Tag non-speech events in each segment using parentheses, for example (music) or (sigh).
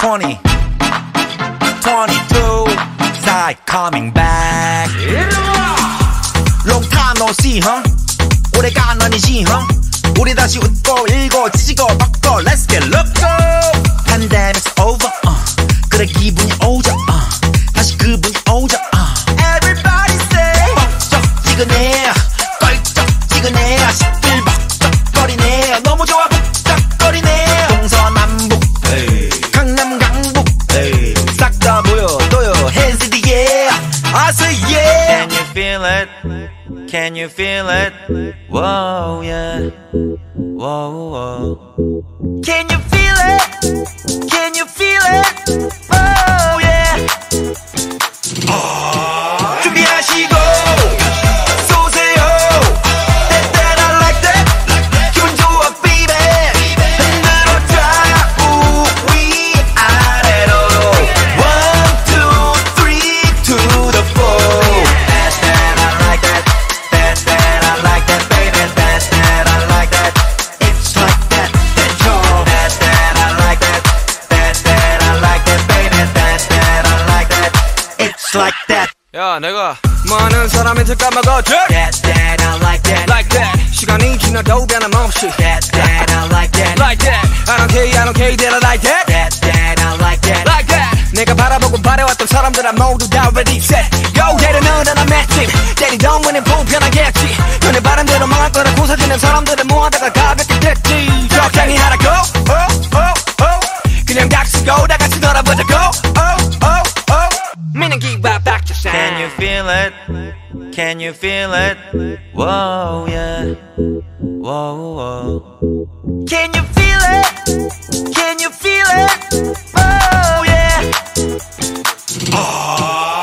20 22 side coming back long time no see huh 오래간 아니지 huh 우리 다시 웃고 일고 찢고 바꿔 let's get loco pandemic's over uh. 그래 기분이 오죠 uh. 다시 그분이 오죠 uh. everybody say 벅적지근해 Can you feel it? Whoa, yeah. Whoa, whoa. Can you feel it? Can you feel it? Oh yeah. 준 It's like that. 야 내가 많은 사람한테 까먹었지 That that I like that. Like that 시간이 지나도 변함없이 That that I like that. Like that I don't care I don't care that I like that That that I like that. Like that 내가 바라보고 바래왔던 사람들아 모두 다 ready set Go 때리면 난 맷집 때리던 문은 불편하겠지 너네 바람대로 망할 거라 고사지는 사람들을 모아다가 가볍게 됐지 적당히 하라고 oh, oh, oh. 그냥 닥치고 다 같이 놀아보자고 It? Can you feel it? Whoa, yeah. Whoa, whoa. Can you feel it? Can you feel it? Oh yeah. 준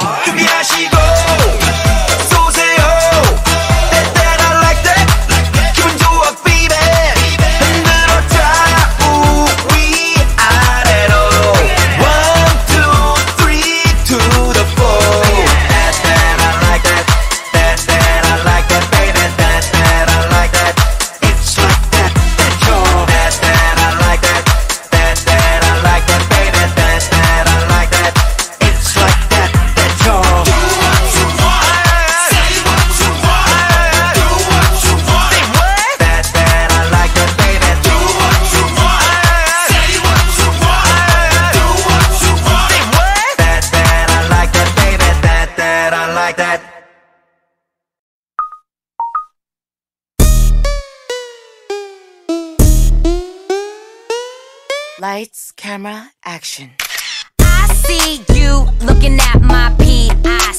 Lights, camera, action. I see you looking at my PIC.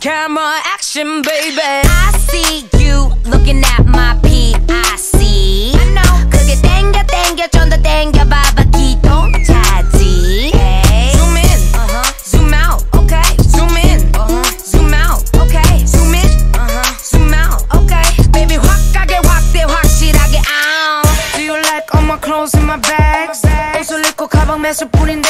camera, action, baby. I see you looking at my PIC. I know. 그게 땡겨 땡겨 좀 더 땡겨 봐봐 기동차지. Hey. Zoom in, Uh-huh. zoom out, Okay. zoom in, Uh-huh. zoom out, Okay. zoom in, Uh-huh. zoom out. Okay. Baby, 확 가게 확대 확실하게 out. Do you like all my clothes in my bags? 옷을 입고 가방 매실 뿐인데.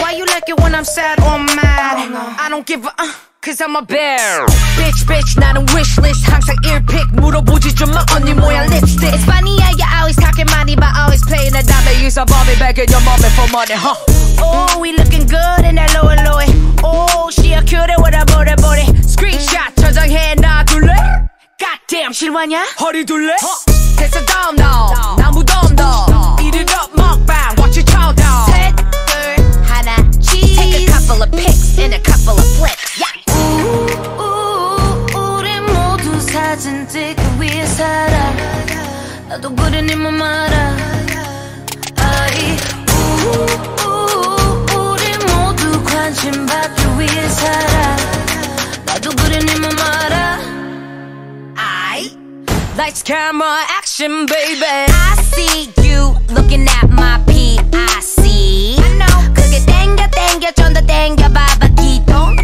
Why you like it when I'm sad or mad? I don't give a uh, cause I'm a bear. Bitch, bitch, 나는 wishlist. 항상 earpick 물어보지 좀마 언니 모양 lipstick. It's funny how you always talking money, but always playing the dumb. They use a bobby back in your mommy for money, huh? Oh, we looking good in that lower lower. Oh, she a cutie with a booty booty. Screenshot 저장해 놔둘래? Goddamn, 실화냐? 허리 둘래? 됐어, 다음 너. 나 무덤 너. Eat it up, 먹방. Watch it chow down. 셋, 둘, 하나, cheese. Take a couple of pics and a couple of flicks. 같은 띠그 위에 살아 나도 그린 힘만 말아 아이 우우 우리 모두 관심 받기 위해 살아 나도 그린 힘만 말아 아이 Lights, camera, action, baby I see you looking at my P.I.C I know 그게 땡겨 땡겨 좀 더 땡겨 봐봐 기동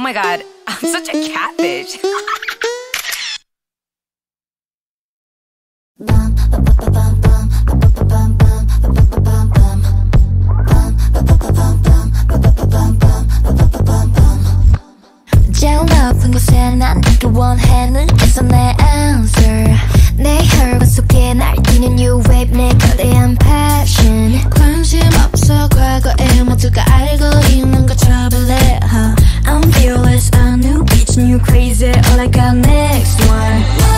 my god, (laughs) I'm such a catfish. (laughs) 제일 높은 곳에 난 닿기 원해 눈에서 내 answer 내 혈관 속에 날뛰는 new wave 내 거대한 passion 관심 없어 과거에 모두가 알고 있는 거 trouble it huh? I'm fearless a new bitch new crazy all I got next one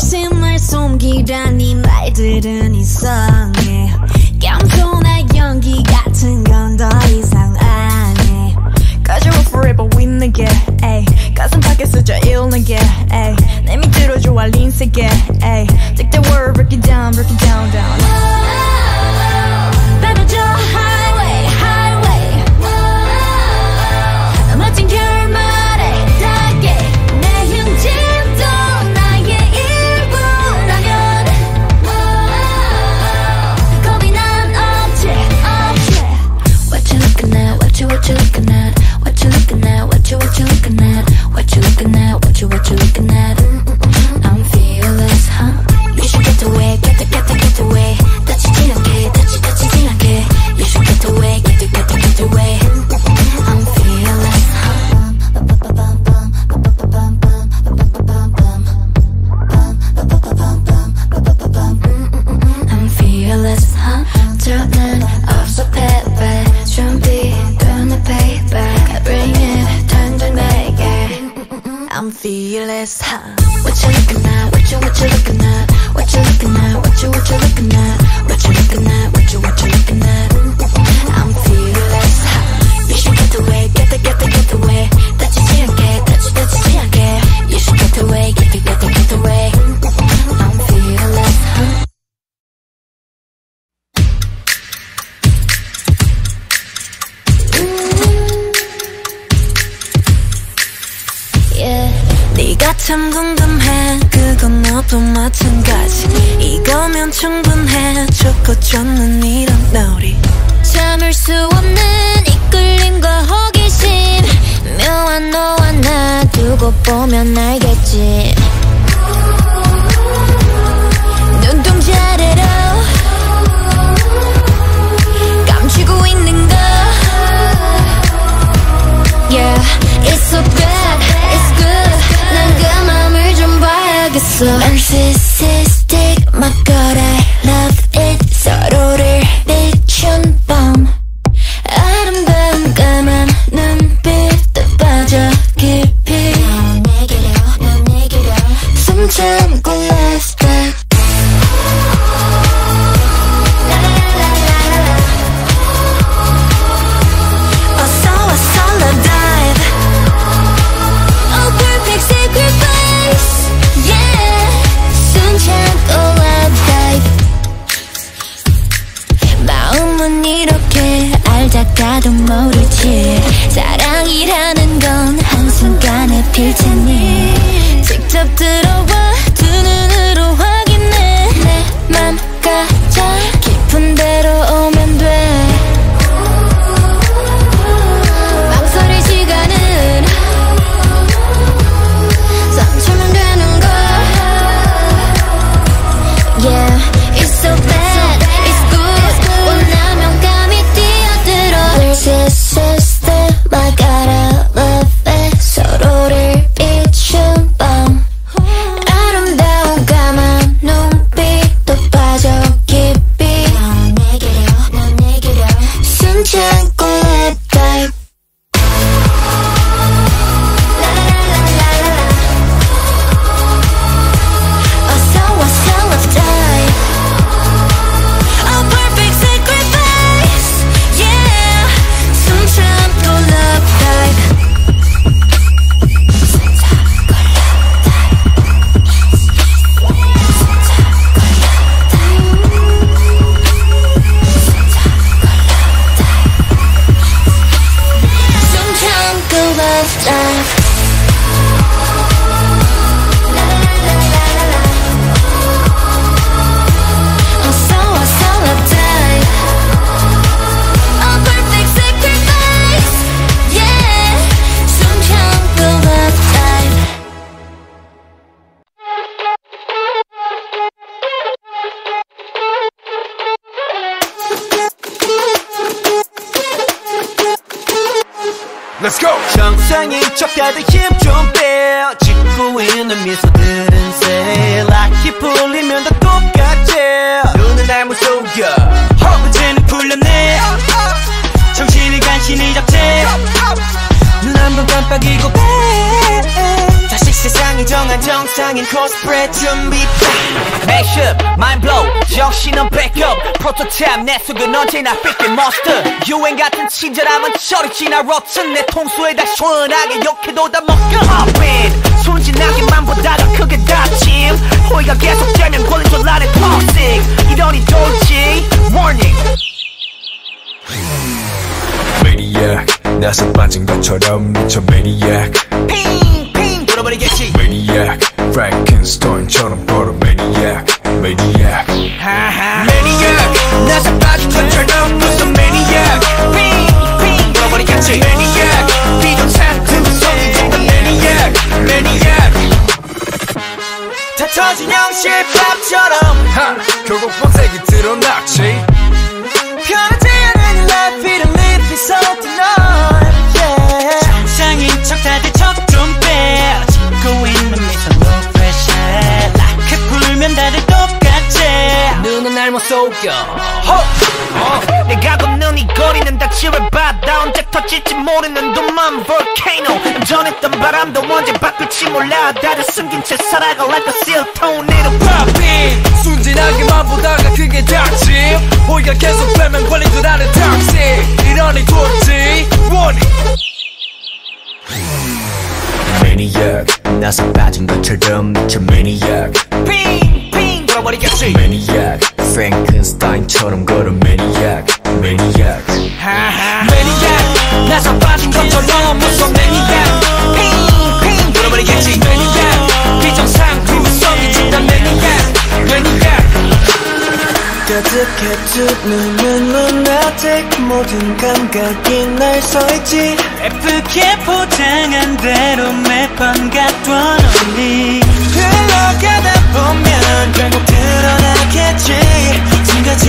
욕심을 숨기라니 말들은 이상해 겸손한 연기 같은 건 더 이상 안해 Cause you're forever with nigga ay. 가슴 밖에 쓰져 illnigga ay. 내 밑으로 좋아 린세게 ay. Take the word break it down break it down down Fearless, huh? What you looking at? What you what you looking at? What you looking at? What you what you looking at? What you looking at? What you what you looking at? Mm-hmm. I'm fearless, huh? You should get away, get the get the get the way. That you can't get, that you that you can't get. You should get away, get the get the get away. 참 궁금해. 그건 너도 마찬가지. 이거면 충분해. 좋고 좋는 이런 놀이 참을 수 없는 이끌림과 호기심. 묘한 너와 나 두고 보면 알겠지 slow. Narcissist. 언제나 삐끗 monster 유행 같은 친절함은 저리 지나 rotten. 내 통수에다 시원하게 욕해도 다 먹겨 Hop in, 순진하게만 보다가 크게 다짐. 호의가 계속되면 안에 toxic. 이러니 돌지. Warning. Maniac 나서 빠진 것처럼 미쳐 Maniac 호! 어. 내가 걷는 이 거리는 다 지뢰바다 언제 터질지 모르는 둠만 volcano. 전했던 바람도 언제 바뀔지 몰라. 다들 숨긴 채 살아가 like a seal tornado popping 순진하게만 보다가 그게 닥침 호의가 계속 빼면 걸린 줄 아는 닥치 이러니 돌지. warning Maniac. 나서 빠진 것처럼 미쳐 Maniac. 핑핑 돌아버리겠지. Maniac Frankenstein처럼 걸어 Maniac Maniac Maniac 나서 빠진 것처럼 무슨 Maniac 핑핑 돌아버리겠지 Maniac 비정상 구성이 진단 Maniac Maniac 가득해 두 눈은 lunatic 모든 감각이 날 서있지. 예쁘게 포장한 대로 매번 갖던 언니. 흘러가다 보면 결국 드러나겠지. 지금까지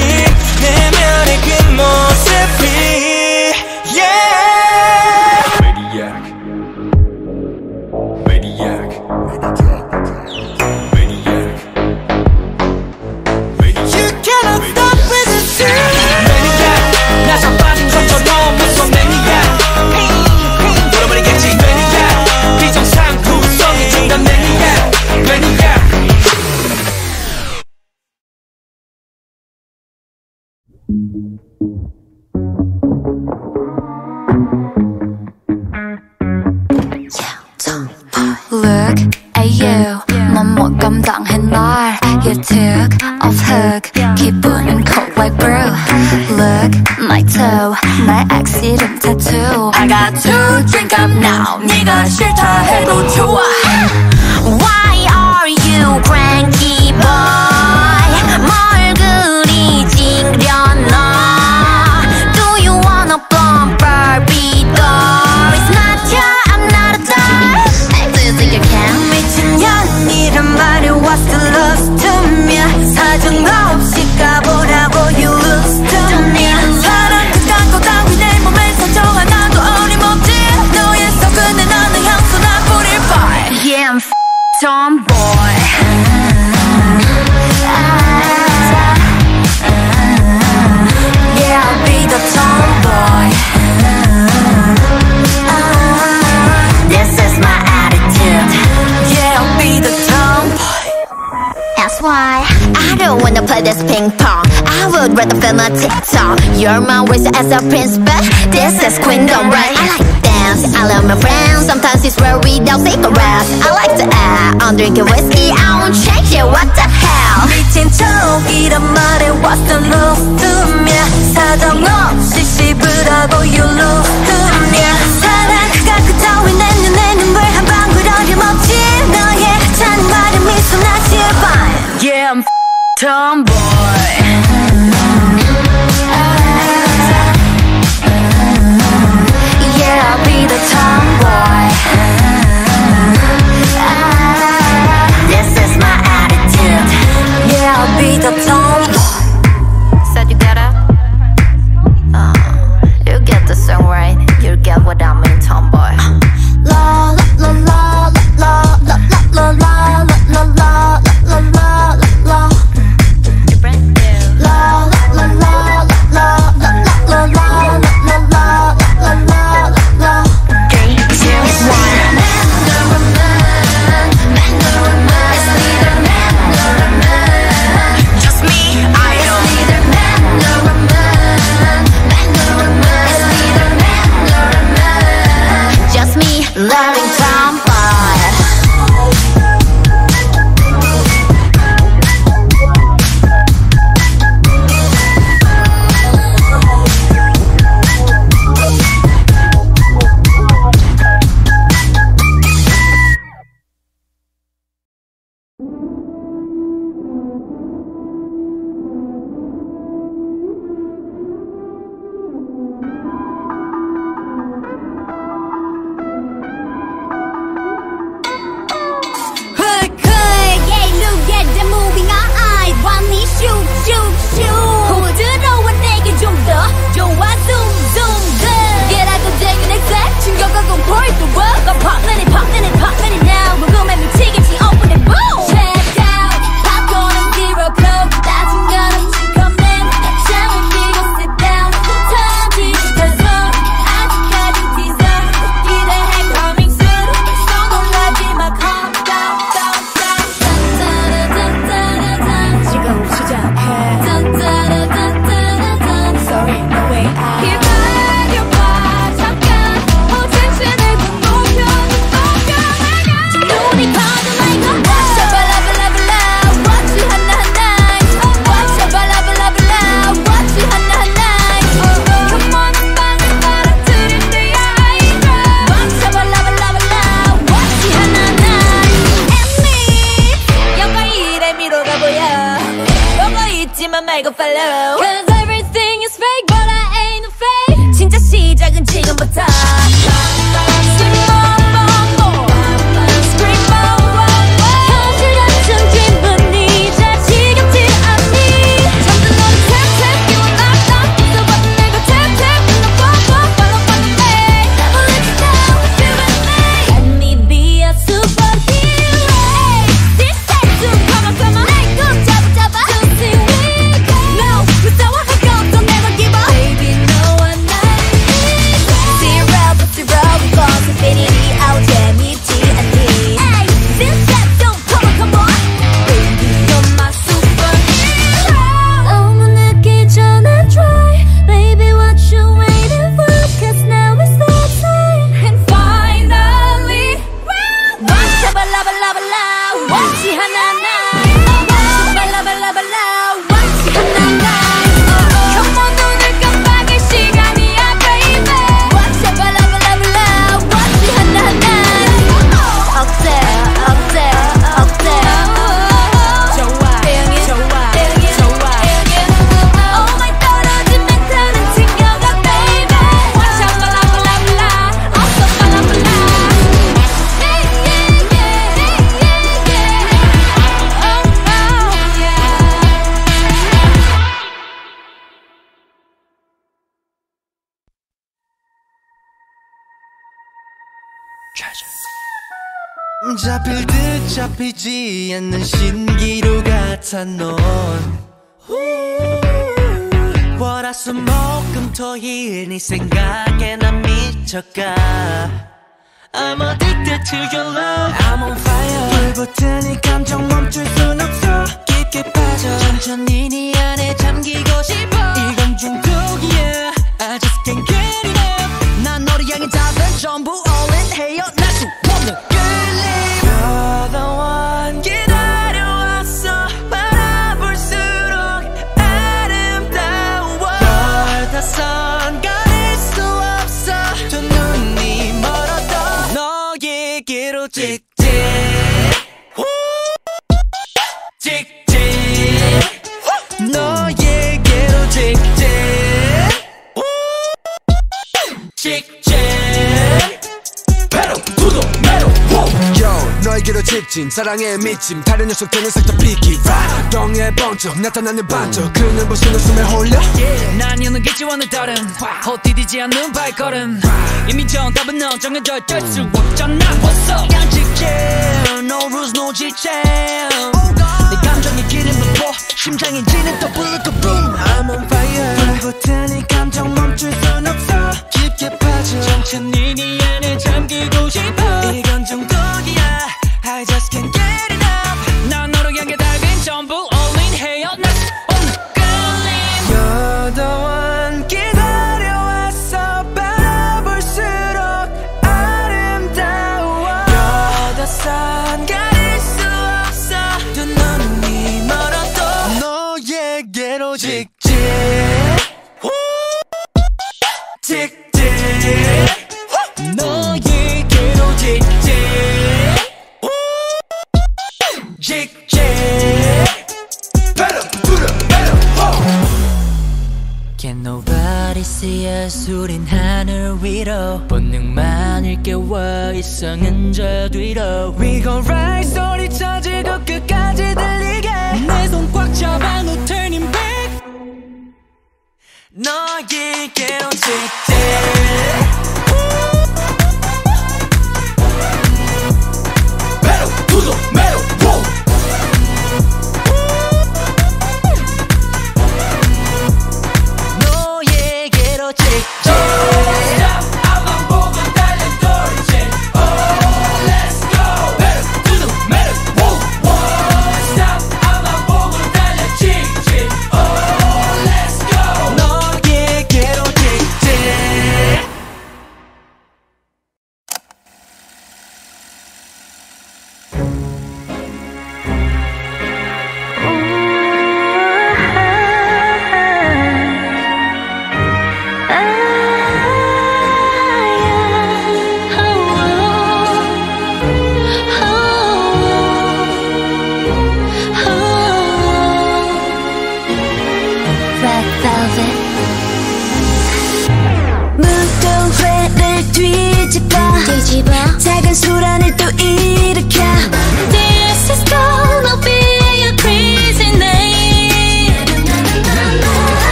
내면의 그 모습이 yeah took off hook 기분은 cold like brew Look my toe 날 accident tattoo I got to drink up now 네가 싫다 해도 좋아 Why are you cranky boy don't wanna play this ping pong. I would rather film a TikTok. You're my race as a prince, but this is queendom, right? I like to dance. I love my friends. Sometimes it's rare without cigarettes. I like to act. I'm drinking whiskey. I won't change it. What the hell? 미친 척이란 말에 what's the love to me? 사정 없이 씹으라고 you lose to me. 사랑 그가 그 따위 내 눈에 눈물 한 방울 어림없지 너 tomboy. Yeah I'll be the tomboy 너에게로 집진 사랑의 미침. 다른 녀석들은 살짝 비기 덩에 번쩍 나타나는 반쪽. 그는 무슨 웃음에 홀려? Yeah. 난 여는 기지원을 따른 헛디디지 않는 발걸음. 이미 정답은 넌 정해져 있수 없잖아. What's up 양직해 No rules no 지침. 내 감정이 기름 불고 심장이 지는 또 불고 boom I'm on fire. 불붙은 이 감정 멈출 순 없어. 看你你 Can't take Yeah.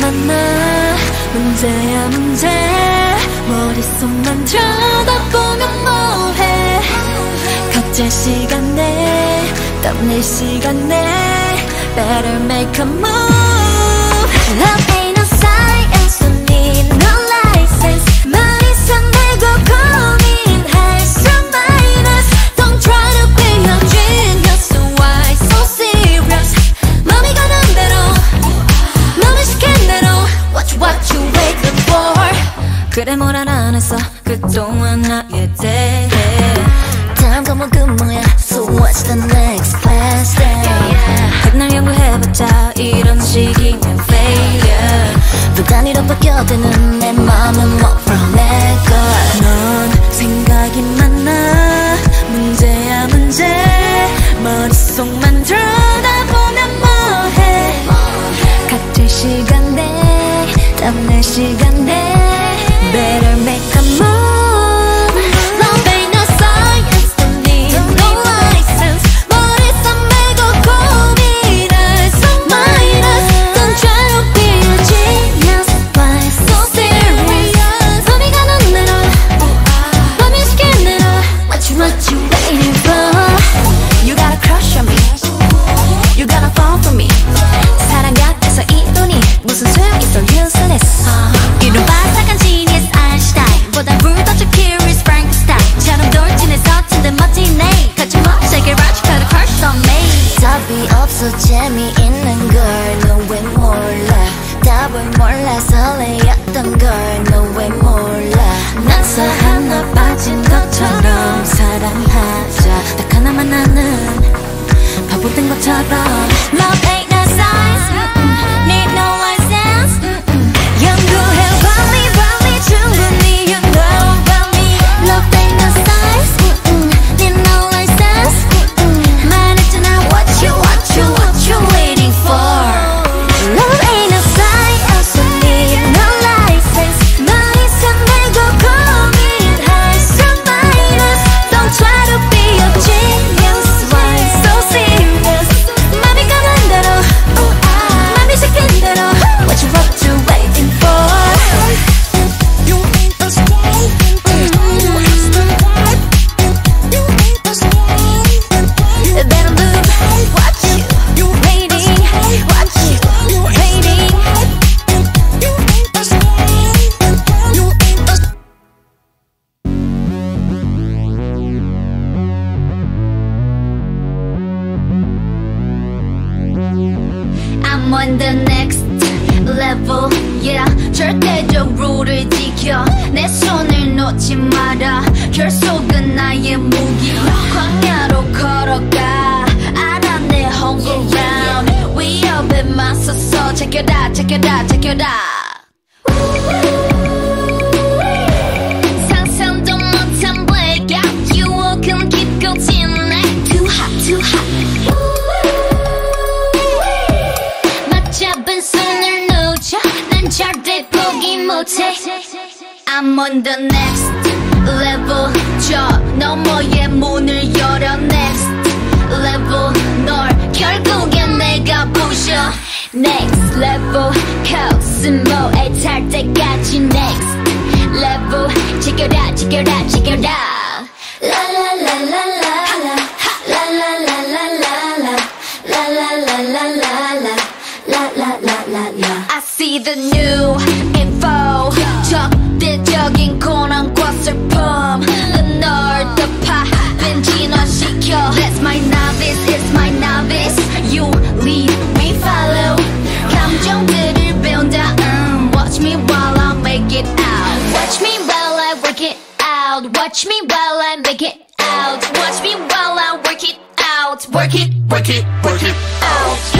만나. 문제야 문제. 머릿속만 들여다보면 뭐해? 각자 시간 내 땀낼 시간 내. Better make a move. 그래 뭘안 했어. 그동안 나에 대해. 다음도 뭐그 뭐야? So what's the next best thing 백날 연구해봤자. 이런 식이면 failure. 불단위로 바뀌어드는 내 맘은 more 뭐 from 내걸 넌 생각이 많아. 문제야 문제. 머릿속만 들여다보면 뭐해? 각질 시간 내 땀낼 시간. Watch me while I make it out. Watch me while I work it out. Work it, work it, work it out.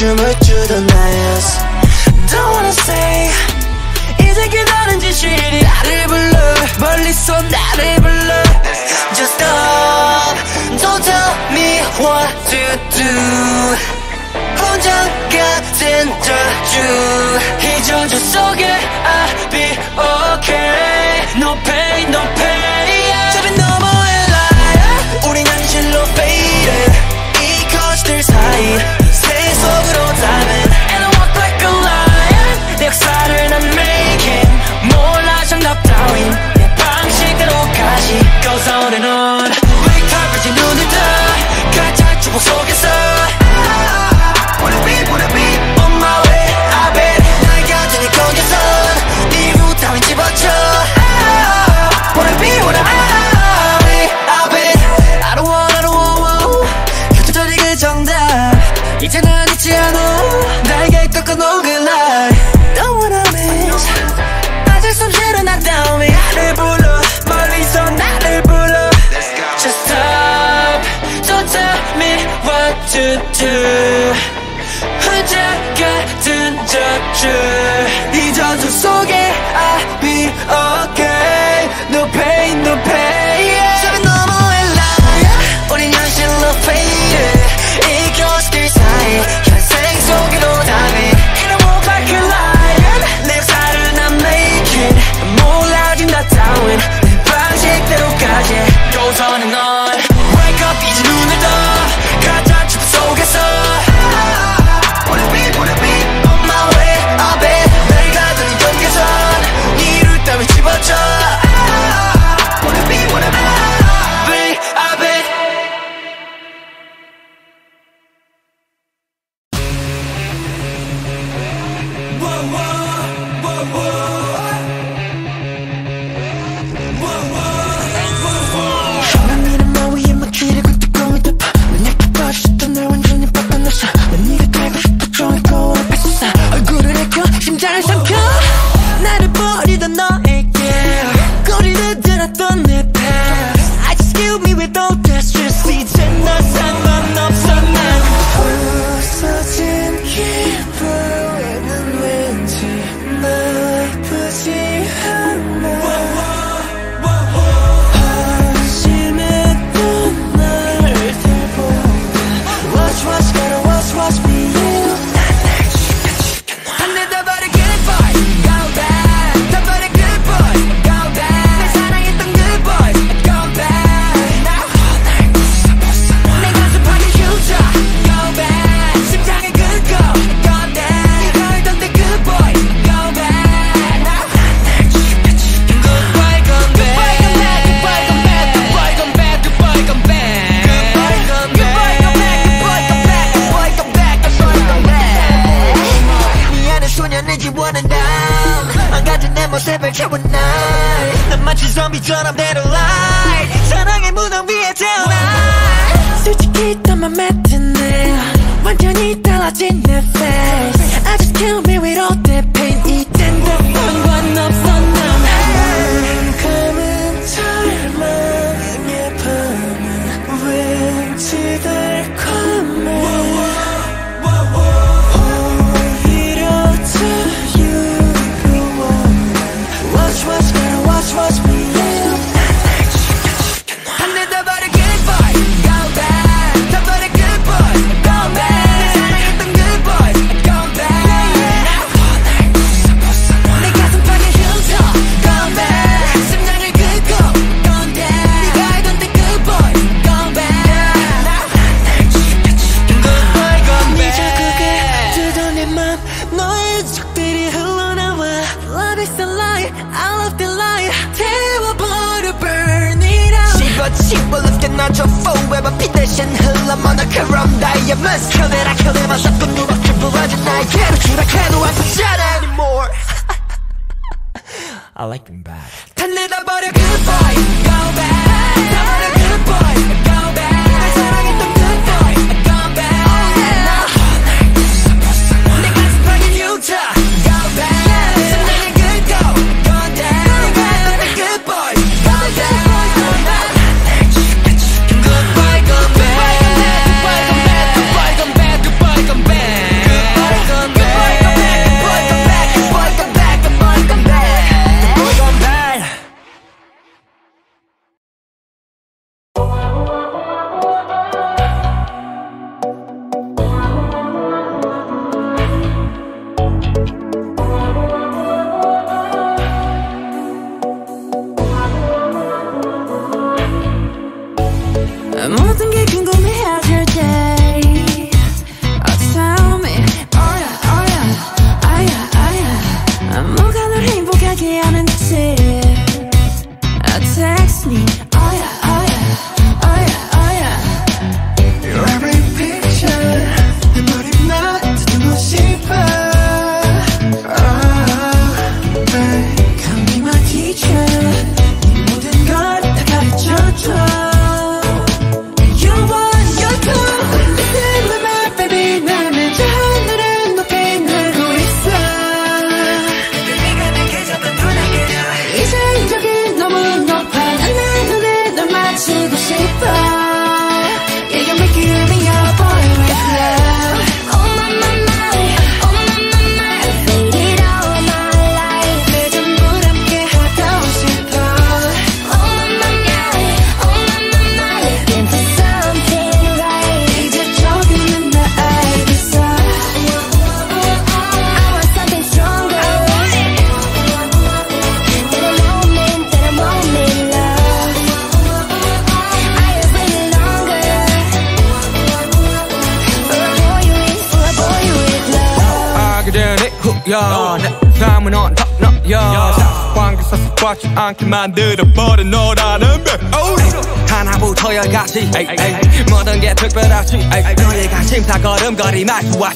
too much me what to do 혼자 같은 저주 이 저주 속에 I'll be okay No pain no pain I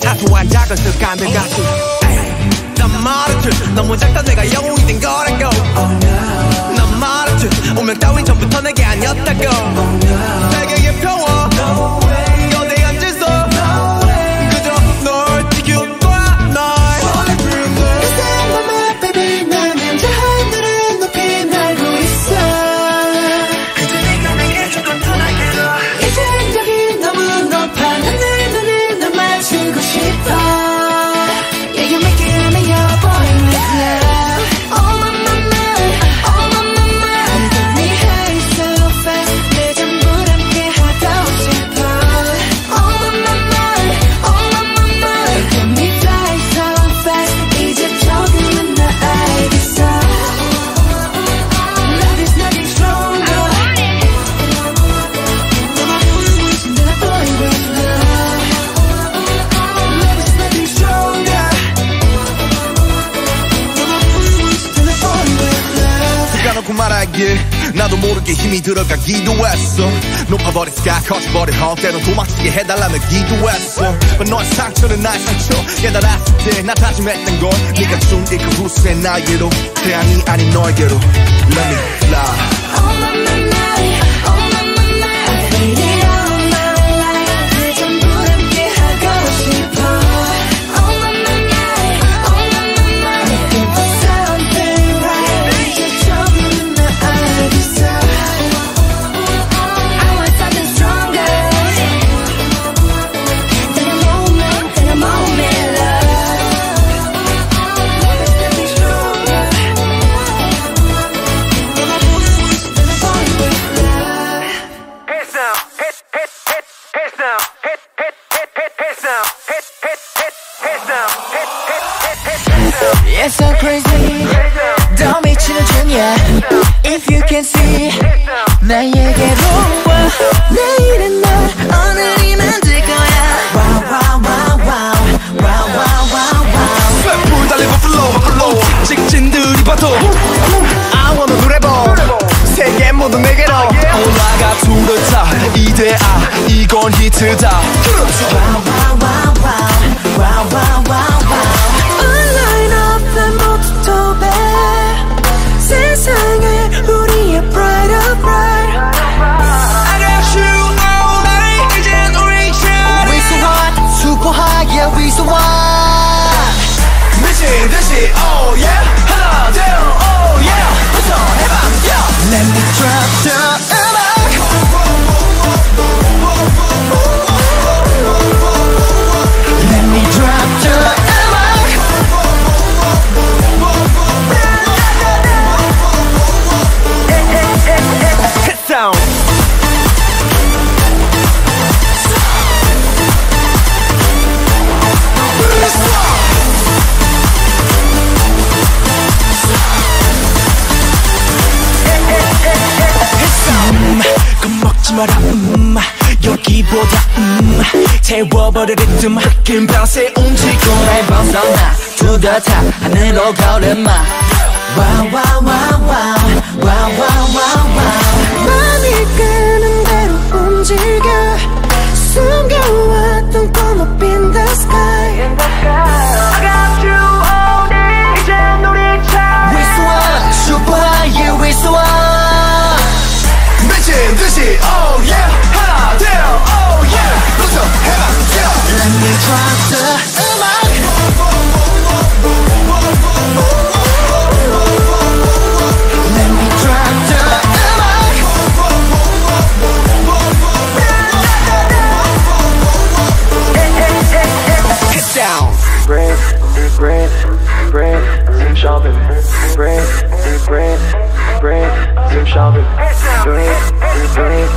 나 다짐했던 걸 네가 준 이 그 후세 나에게로 태양이 아닌 너에게로 Let me 채워버려 리듬 학긴 밤새 움직여 날 방송 나 두더타 하늘로 가오른 마 wow, shoulders. Bring, bring, bring,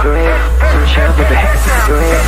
bring, shout with the head. Bring.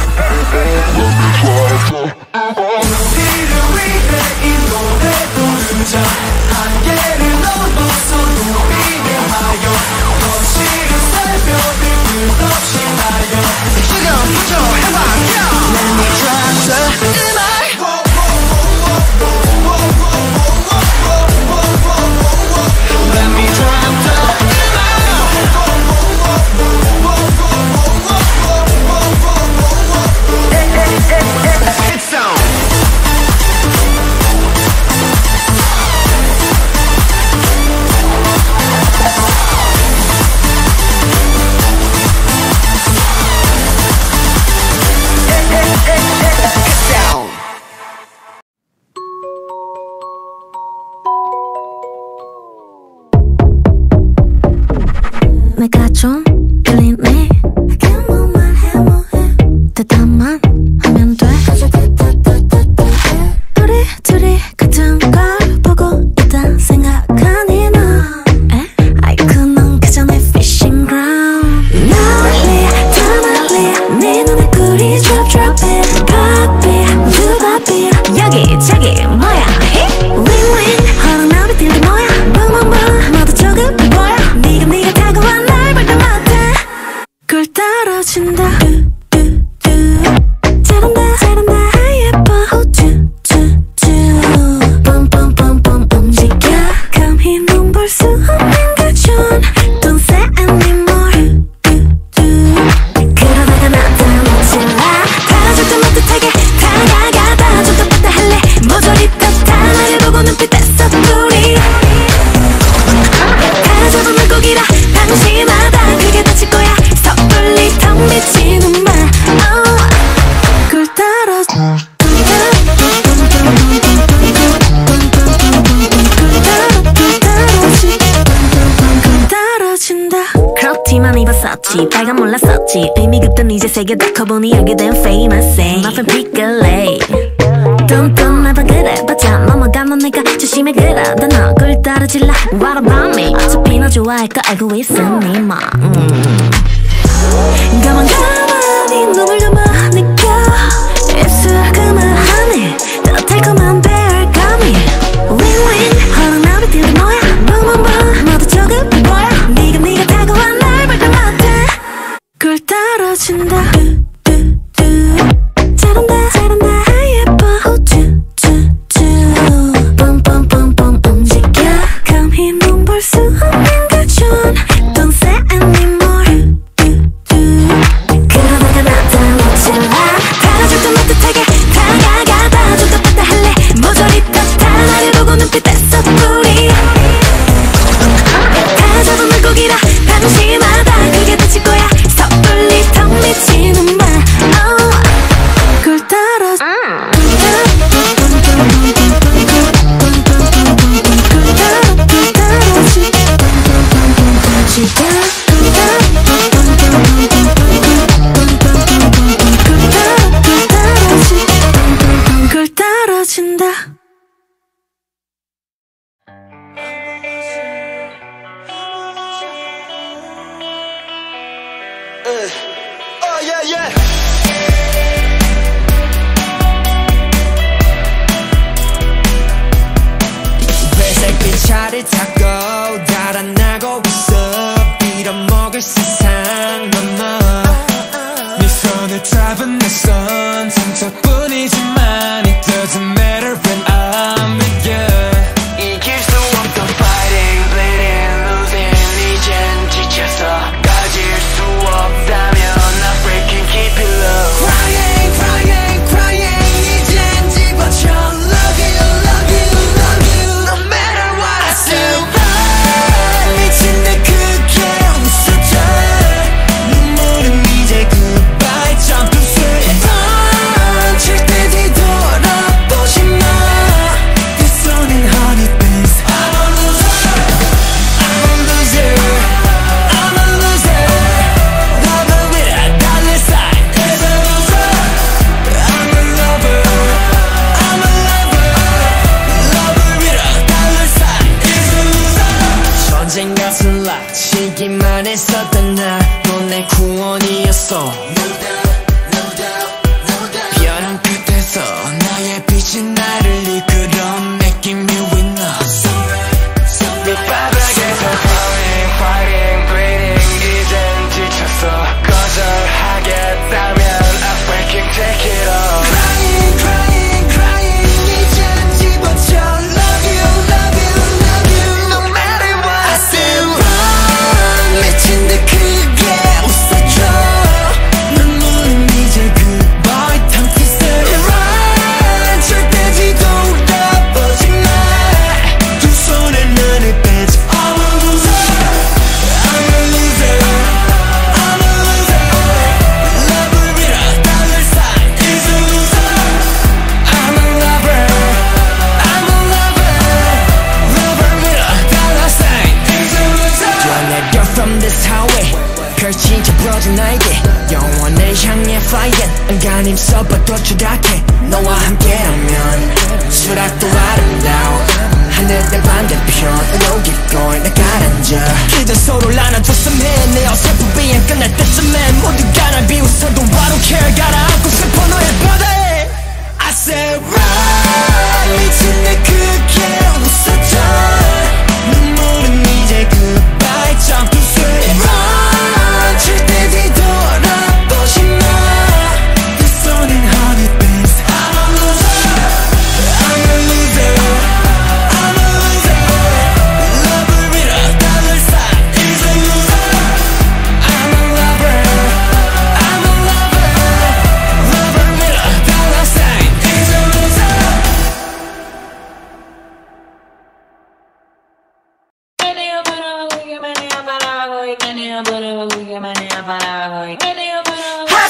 Hot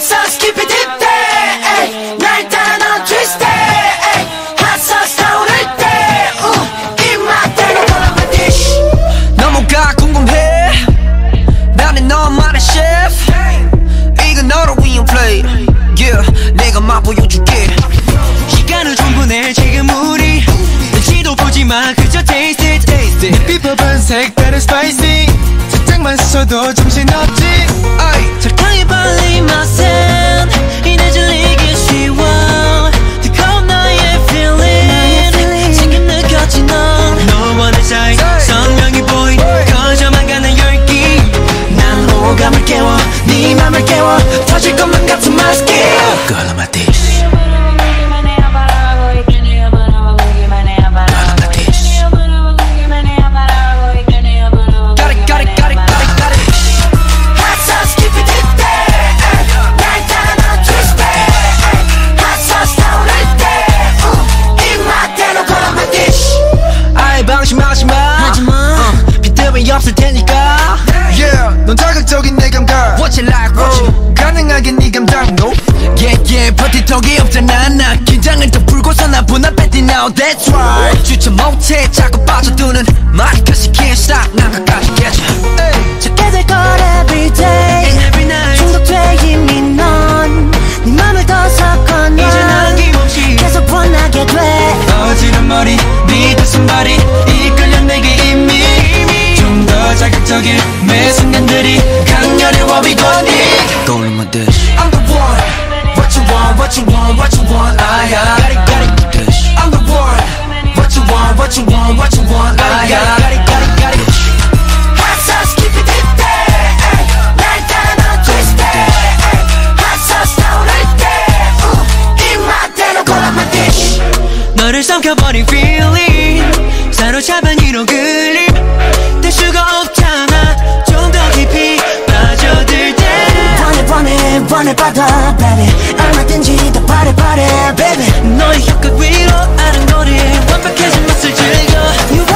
sauce, keep it deep there. 날 따라 twist there. Hot sauce 나오를 때, 입맛 대로 돌아가 dish. 넘어가 궁금해. 나는 너만의 chef. 이건 너를 위한 play. Yeah, 내가 맛보여줄게. 시간을 충분해 지금 우리. 눈치도 보지 마, 그저 taste it. Taste it. 빛 비법 은색, 다른 spicy. 살짝만 써도 정신없지. 어이 설탕이 발린 맛은 이내 질리기 쉬워. 뜨거운 너의 feeling 지금 느꼈지 넌 너와 내 사이 선명히 보인 커져만 가는 열기. 난 호감을 깨워 네 맘을 깨워 터질 것만 같은 마스크 Girl on my dish 없을 테니까. Yeah 넌 자극적인 내 감각. What you like what you 가능하게 네 감당도. Yeah yeah 버티턱이 없잖아 나. 긴장을 더 풀고서 나 분 앞에 뛰 now that's right. 주체 못해 자꾸 빠져드는 말이 끝이 can't stop 난 끝까지 what you want what you want ah yeah Got it got it dish I'm the one What you want what you want what you want ah yeah got it got it got it Hot sauce keep it deep day 날 따라 넌 twist day Hot sauce 타오를 때 입맛대로 골라 my dish 너를 삼켜버린 feeling 사로잡은 이런 그림 뗄 수가 없잖아 좀 더 깊이 빠져들 때 원해 원해 받아 baby. 얼마든지 더 바래 바래 baby. 너의 혀끝 위로 아른거리 완벽해진 맛을 즐겨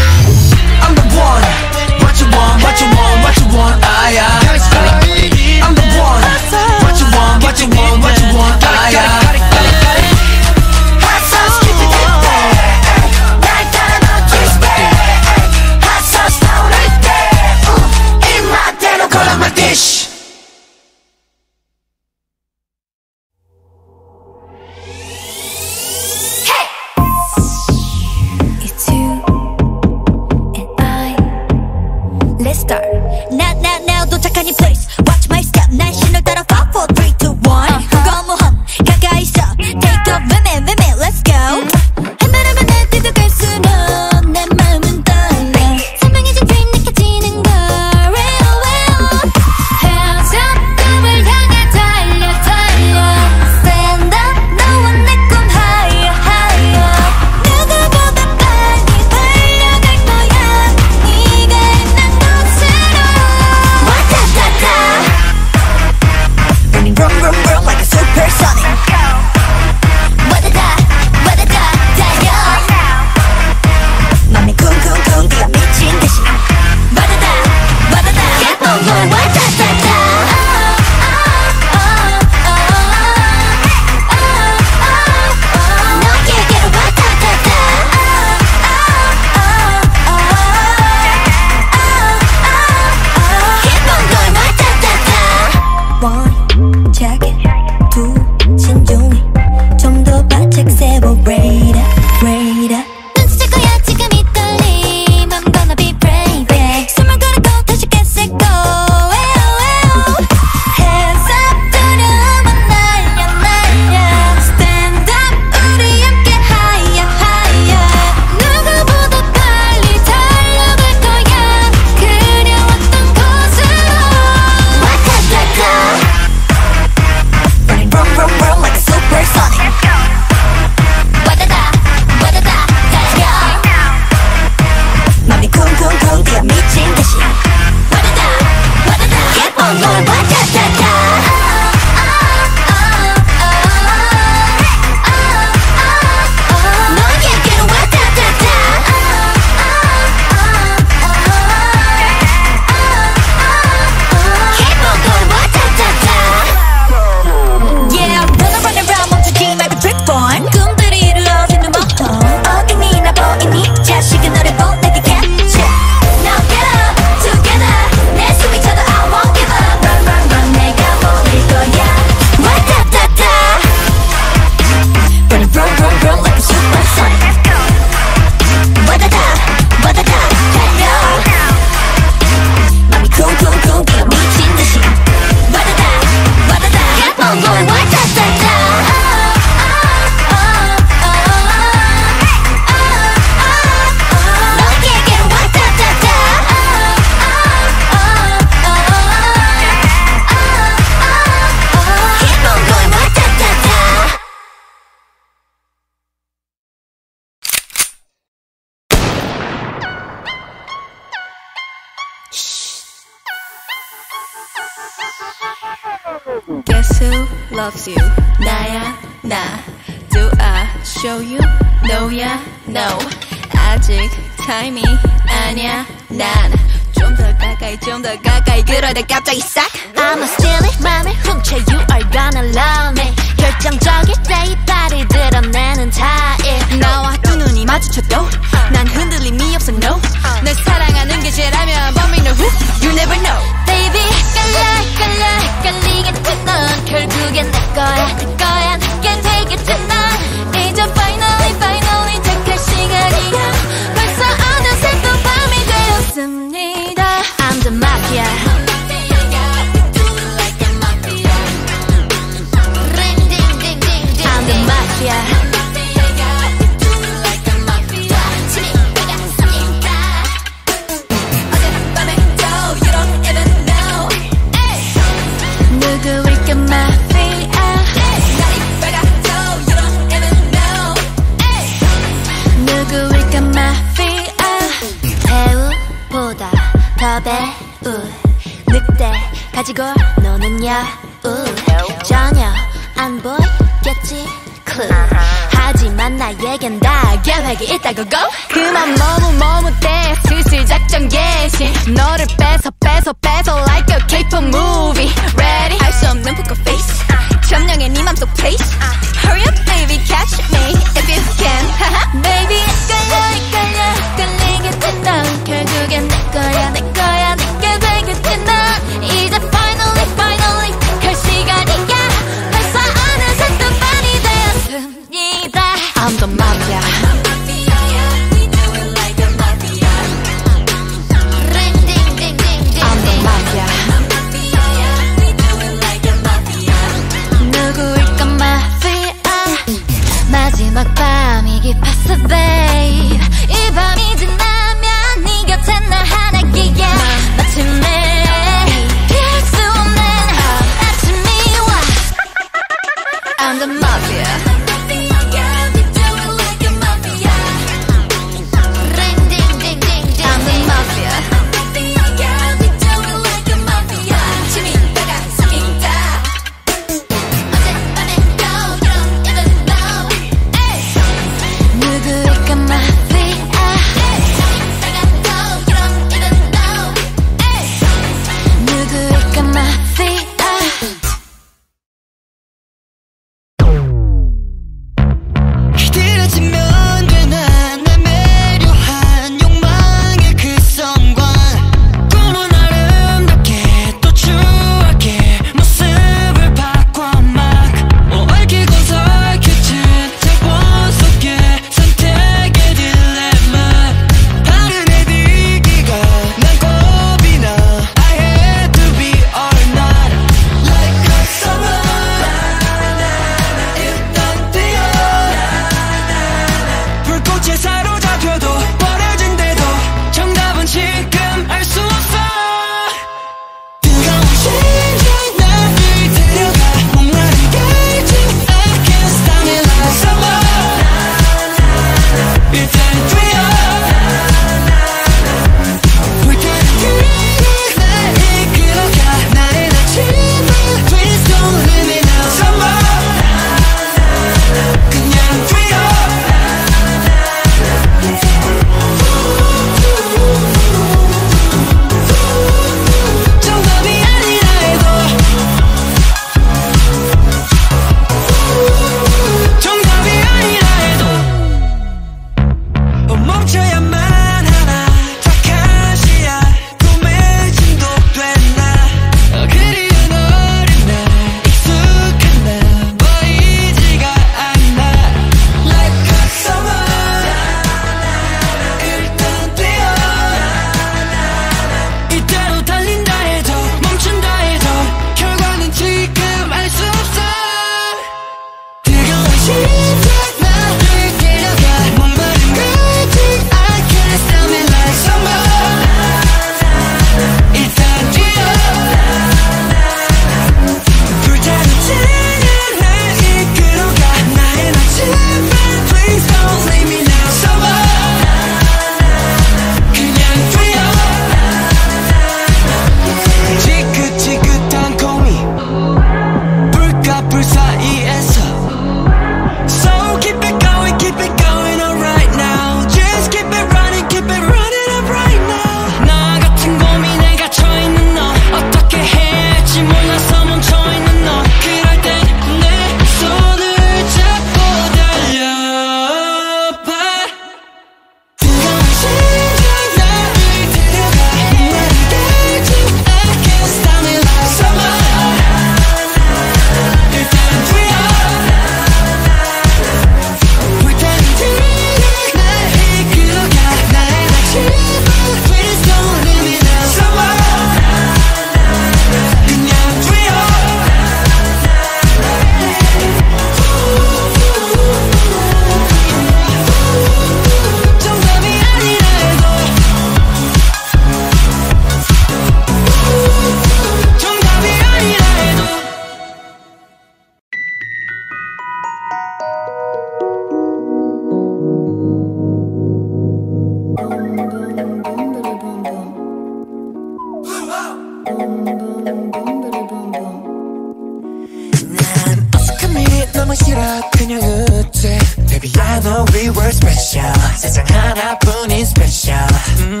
기분이 special. 음,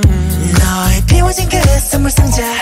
너의 비워진 그 선물 상자.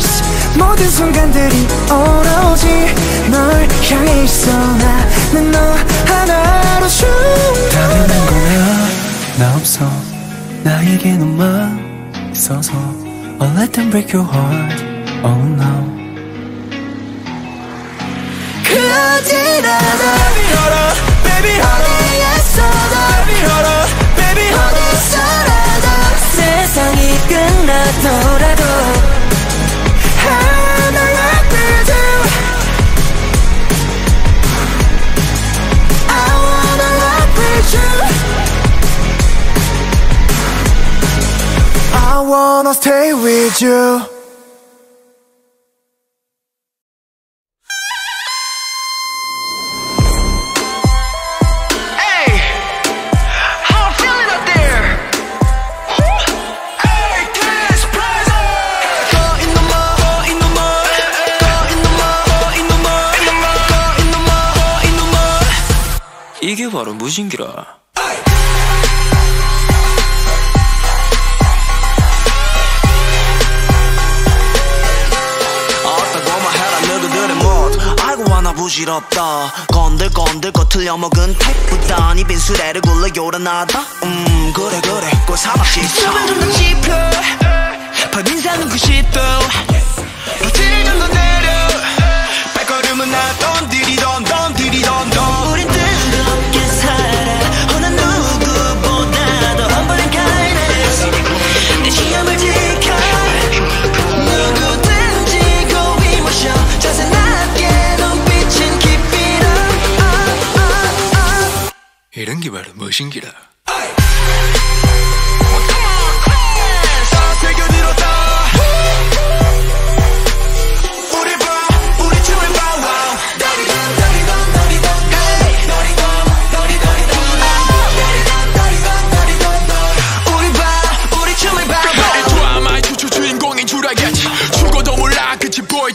years 모든 순간들이 오로지 널 향해 있어 나는 너 하나로 충분한 거야 나 없어 나에게 너만 있어서 I'll let them break your heart Oh no 그 어디라도 Baby hold on Baby hold on 어디에서도 Baby hold on Baby hold on 어디서라도 세상이 끝나더라도 I wanna stay with you 이게 바로 무신기라 부질없다. 건들건들거 틀려먹은 택부단이 빈수레를 굴러 요란하다. 음 그래 그래. 꼴사박지 수만 좀더 짚어. 밥 인상은 90도 노틸 좀더 내려. 발걸음은 나 던디리던 던디리던 던 우린 이런 기발은 무엇인기라?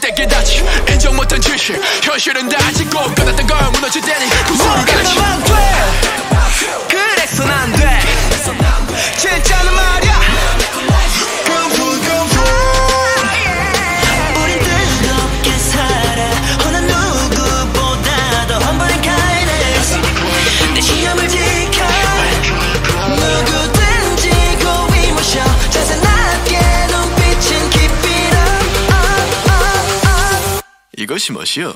헛되게 다치 인정 못한 지식 현실은 다 짓고 끝났던 걸 무너질 때니 구슬을 가르치 그래서 난돼. 진짜는 말이야. 이것이 무엇이요?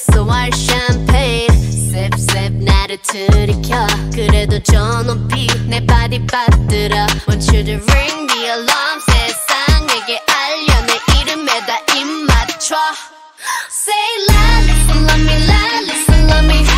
sour champagne Sip sip 나를 들이켜 그래도 저 높이 내 바디 받들어 Want you to ring the alarm 세상에게 알려 내 이름에다 입 맞춰 Say la, listen, love me, la, listen, love me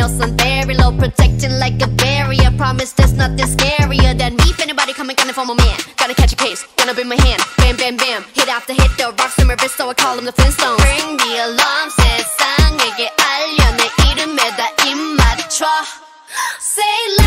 else on very low, protecting like a barrier. Promise there's nothing scarier than me. If anybody coming, gonna form a man. Gotta catch a case, gonna be my hand. Bam, bam, bam. Hit after hit, the rocks on my wrist, so I call him the Flintstones. Bring the alarm, 세상에게 알려 내 이름에다 입 맞춰. Say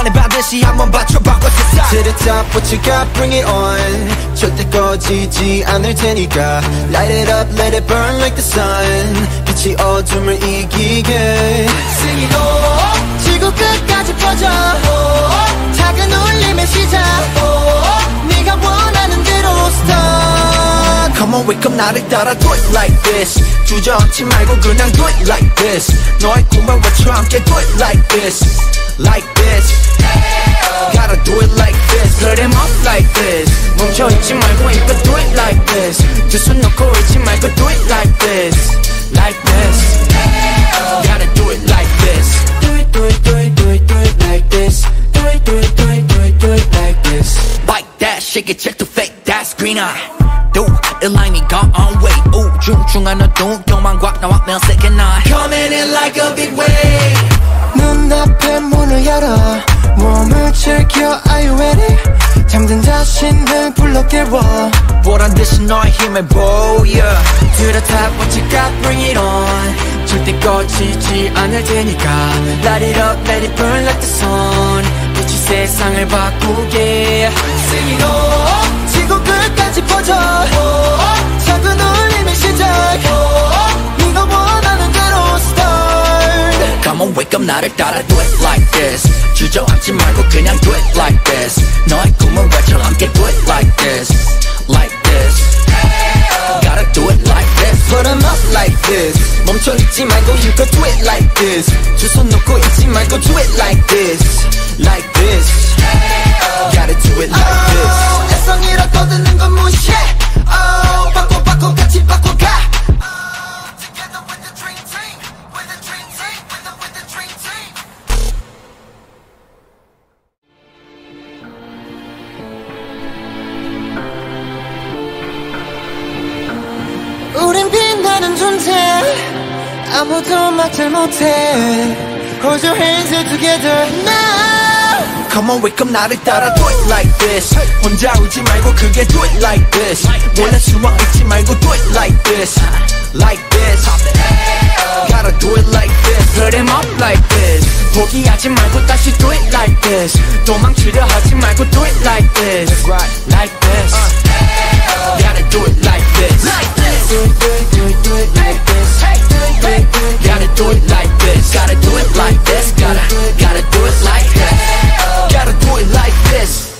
전에 반드시 한번 the To the top, what you got, bring it on 절대 꺼지지 않을 테니까 Light it up, let it burn like the sun 빛이 어둠을 이기게 Sing it all 지구 끝까지 퍼져 oh, 작은 울림의 시작 oh, 네가 원하는 대로 start Come on wake up 나를 따라 do it like this 주저앉지 말고 그냥 do it like this 너의 꿈을 외쳐 함께 do it like this Like this Gotta do it like this Put him up like this 멈춰있지 말고 이거 do it like this 두 손 놓고 있지 말고 do it like this Like this Gotta do it like this Do it, do it, do it, do it, do it like this Do it, do it, do it, do it, do it like this Like that shake it check to fake that's green eye Do it like me go on way 우중중한 어두운 교만과 나와면 second eye Coming in like a big wave 눈앞에 문을 열어 몸을 즐겨 Are you ready? 잠든 자신을 불러 깨워 보란 듯이 너의 힘을 보여 To the top what you got bring it on 절대 꺼지지 않을 테니까 Light it up let it burn like the sun 빛이 세상을 바꾸게 Sing it all 지구 끝까지 퍼져 oh, 작은 울림의 시작 oh, start Come on wake up 나를 따라 do it like this 주저앉지 말고 그냥 do it like this 너의 꿈을 외쳐 함께 do it like this Like this Gotta do it like this Put 'em up like this 멈춰있지 말고 힘껏 do it like this 두 손 놓고 있지 말고 do it like this Like this Gotta do it like this oh, 애성이라 떠드는 건 무시해 존재 아무도 막질 못해 Hold your hands up together now Come on wake up 나를 따라 do it like this 혼자 울지 말고 그게 do it like this 원래 수만 잊지 말고 do it like this Like this Gotta do it like this Put him up like this 포기하지 말고 다시 do it like this 도망치려 하지 말고 do it like this Like this Gotta do it Like this Do it, do it, do it, do it like this Do it, do it, do it Gotta do it like this Gotta do it like this Gotta, gotta do it like this Gotta do it like this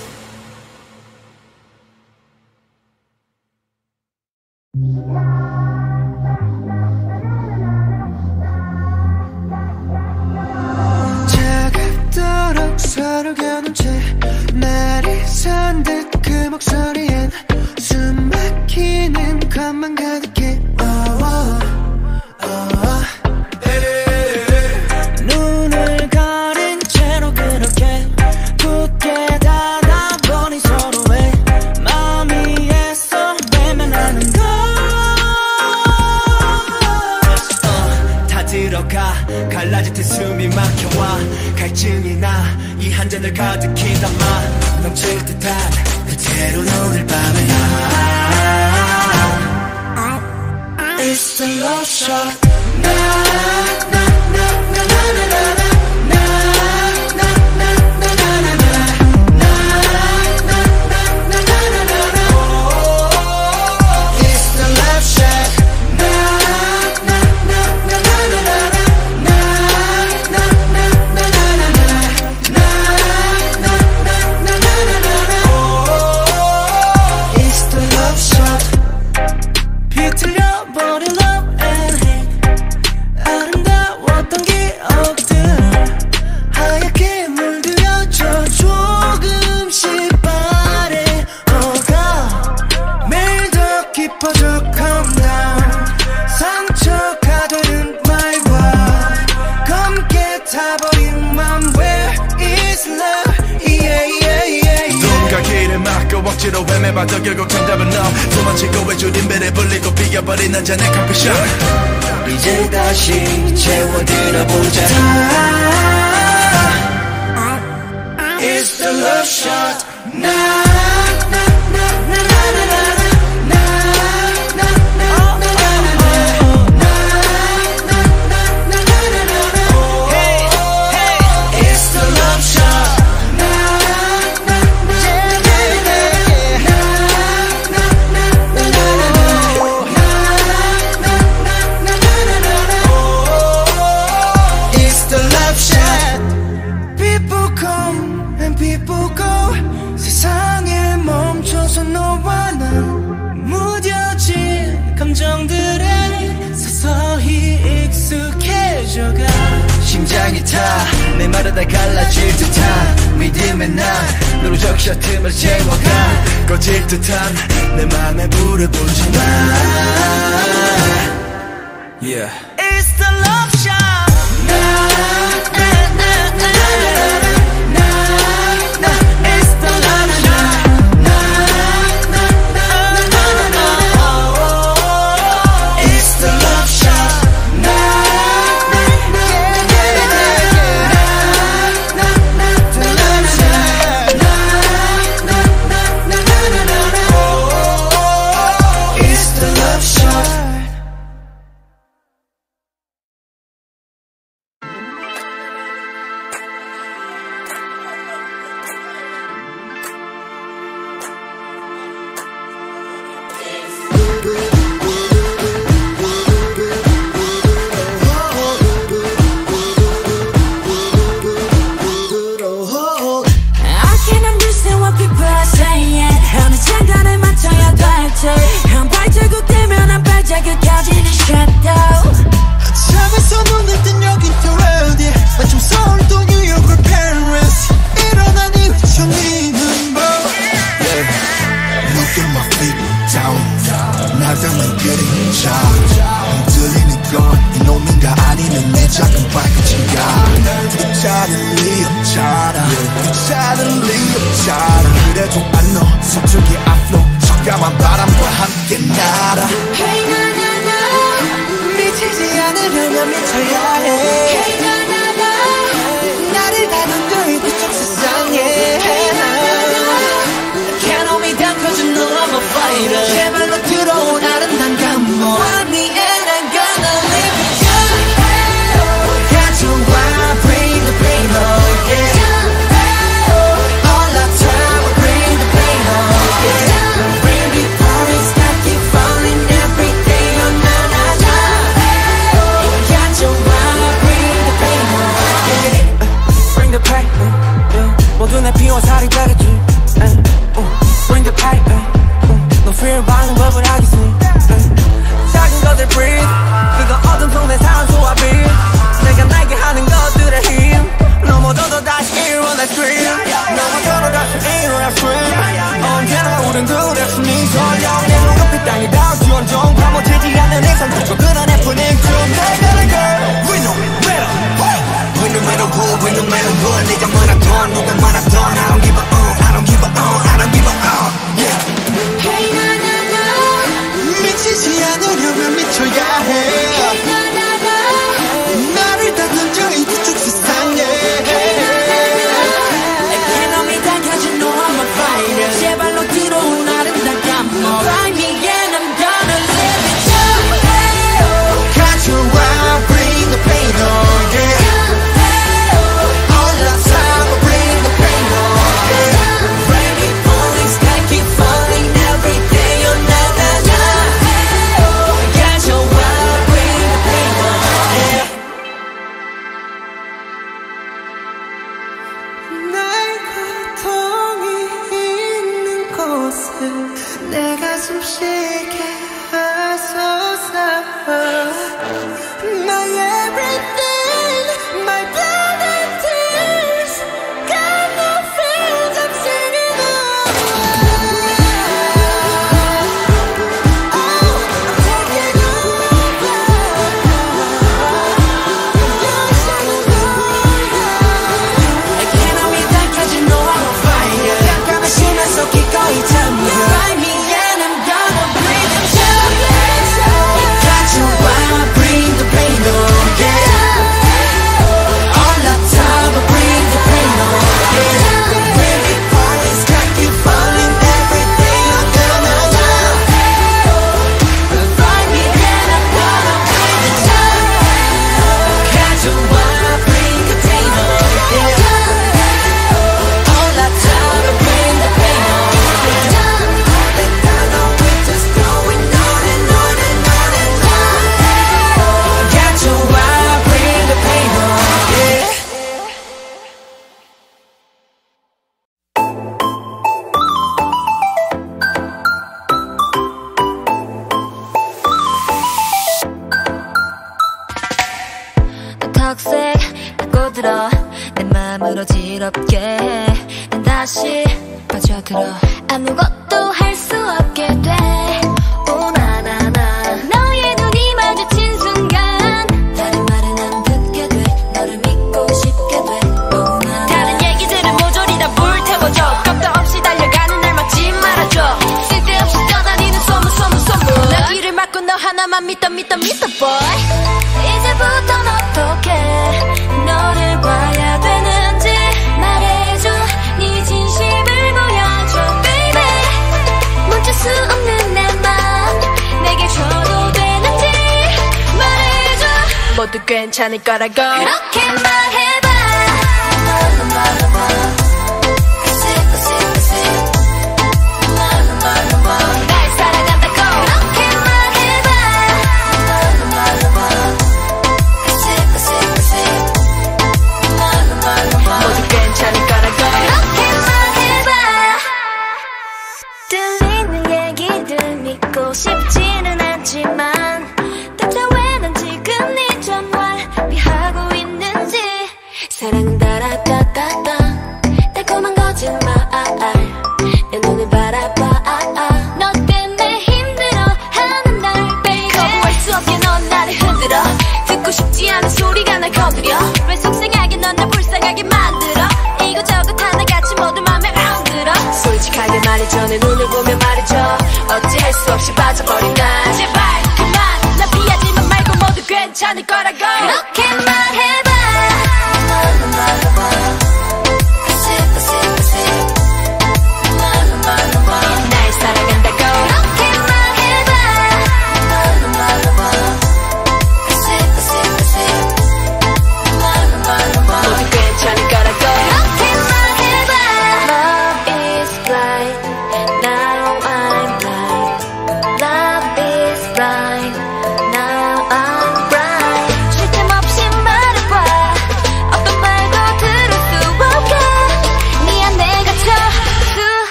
차갑도록 서로 겨눈 채 말이 산듯 그 목소리엔 숨 막히는 것만 가득해. oh, oh, oh. 눈을 가린 채로 그렇게 굳게 닫아버린 서로의 마음이 애써 외면하는 걸 어, 다 들어가. 갈라질 때 숨이 막혀와 갈증이 나 이 한 잔을 가득히 담아 넘칠 듯한 그대로 오늘 밤에 It's the love shot 나, 해봐도 결국 정답은 너. 도망치고 외줄인배를 불리고 비겨버린 남자네 커피숍 이제 다시 채워들어보자. It's the love. 난 너로 적셔 틈을 채워가 꺼질 듯한 내 맘에 불을 붙인 다 Yeah.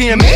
skin.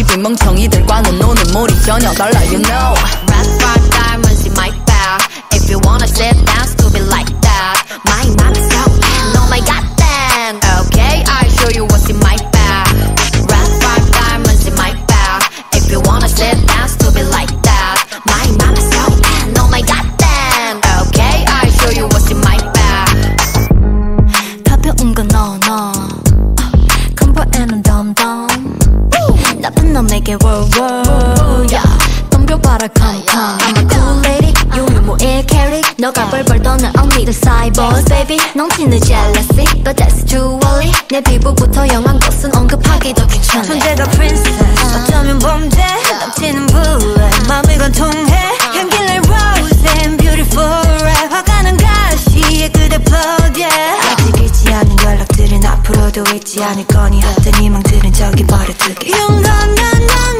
이 빈멍청이들과는 노는 몰이 전혀 달라 you know Red Rock Diamonds in my bag If you wanna sit down baby. 넘치는 jealousy 또 that's too early 내 피부부터 영한 것은 언급하기도 귀찮아. 존재가 princess. 아. 어쩌면 범죄? 넘치는 부해 마음을 관통해. 아. 향기 날 rose and beautiful. rap 화가 난 가시에 그대 blood yeah. 아직 잊지 않은 연락들은 앞으로도 잊지 않을 거니. 하던 희망들은 저기 버려두게 용건난 난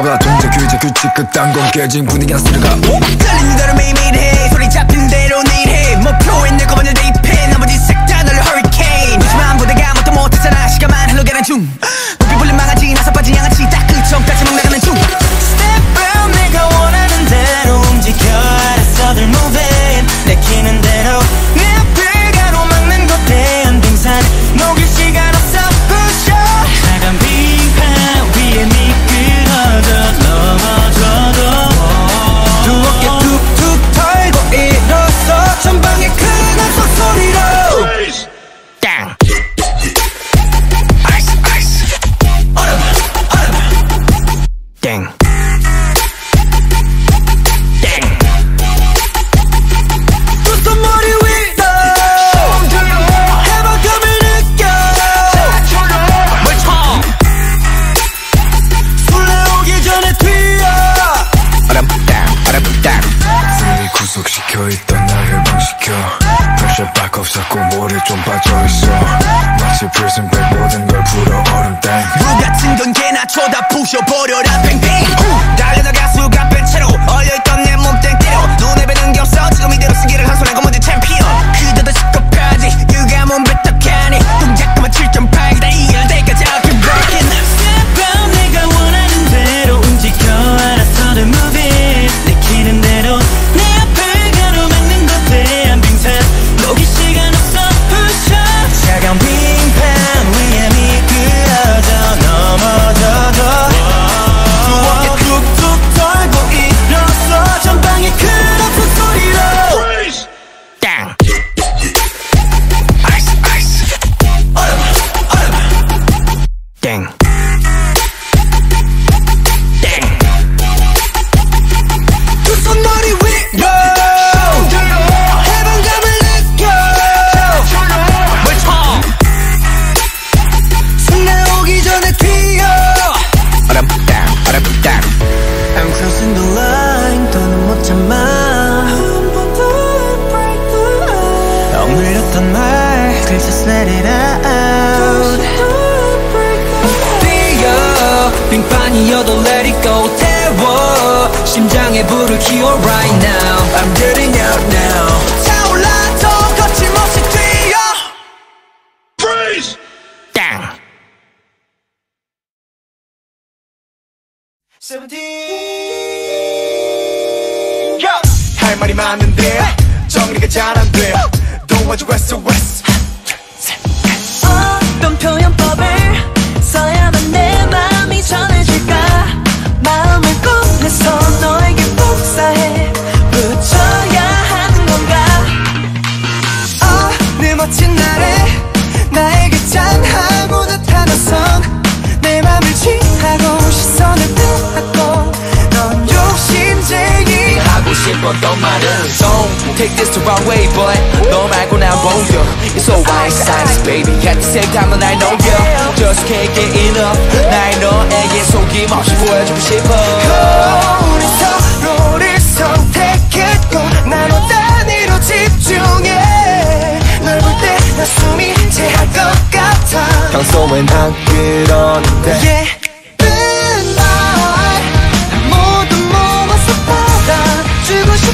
허가 통제 규제 규칙 끝단건 깨진 분위기나 스르가. 달립니다 매일매일 해. out 뛰어 빙판이어도 let it go 태워 심장에 불을 키워 right now I'm getting out now 타올라 더 거침없이 뛰어 Freeze! 땅 할 말이 많은데 정리가 잘 안 돼 도와줘 SOS 어떤 표현법을 써야만 내 마음이 전해질까? 마음을 꺼내서 욕심쟁이 하고 싶었던 말은 Don't take this the wrong way boy 너 말고 난 보여 It's so white size baby At the same time 날 녹여 Just can't get enough 날 너에게 속임없이 보여주고 싶어 우리 서로를 선택했고 나눠 단위로 집중해 널 볼 때 나 숨이 제할 것 같아 평소엔 안 그러는데 예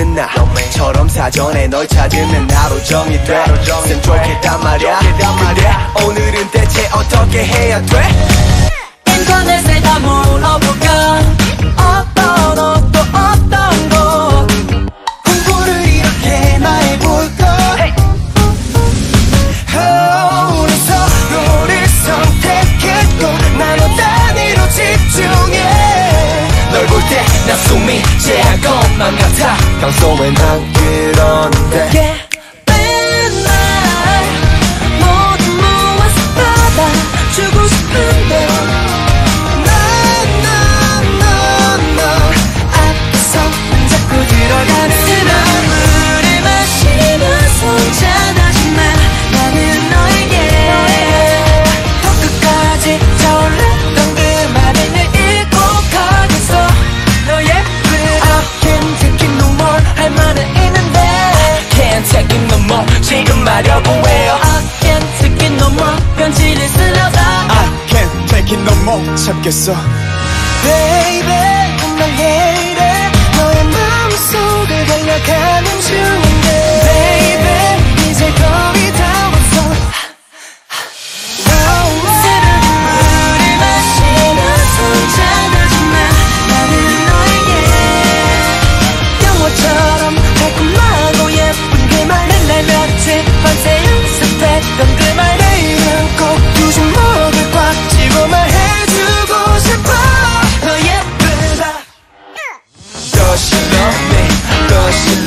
너에는 나처럼 사전에 널 찾으면 하루 종일 돼쌤 좋겠단 말이야. 근데 오늘은 대체 어떻게 해야 돼? 인터넷에 다 물어볼까? 어떤 옷도 어떤 곳 공부를 이렇게 나 해볼까? 어, 우리 서로를 선택했고 나눠 단위로 집중해. 널 볼 때 나 숨이 제할 것만 같아. 평소엔 안 그러는데. 예 말려고 해요 I can't take it no more 편지를 쓰려다 I can't take it no more 참겠어 Baby 정말 왜 이래 너의 마음속을 달려가는 했던 그 말을 이름 두줌 목을 꽉 쥐고 말해주고 싶어 너 예쁘다 love me? Does she love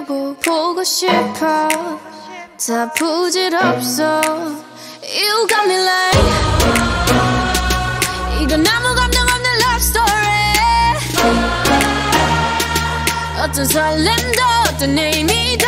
여보 보고 싶어. 다 부질없어. You got me like 이건 아무 감정 없는 love story. 어떤 설렘도 어떤 의미도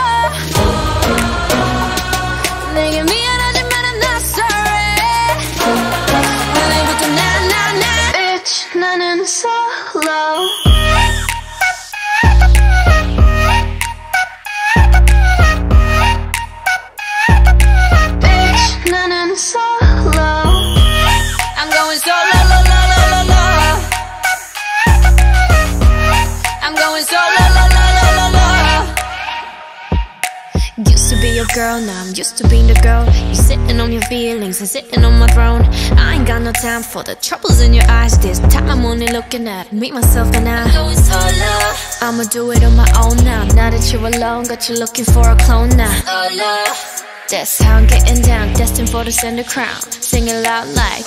and sitting on my throne. I ain't got no time for the troubles in your eyes. This time I'm only looking at me, myself and I. I know it's all love I'ma do it on my own now. Now that you're alone, got you looking for a clone now. it's all love That's how I'm getting down. Destined for the center crown. Singing loud like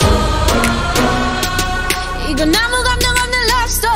love story.